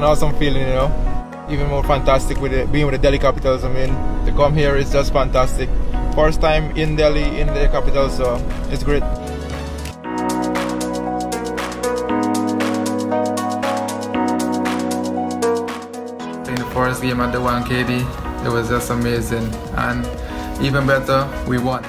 an awesome feeling, you know. Even more fantastic with it, being with the Delhi Capitals. I mean, to come here is just fantastic. First time in Delhi, in the capital, so it's great. In the first game at the Wankhede, it was just amazing. And even better, we won.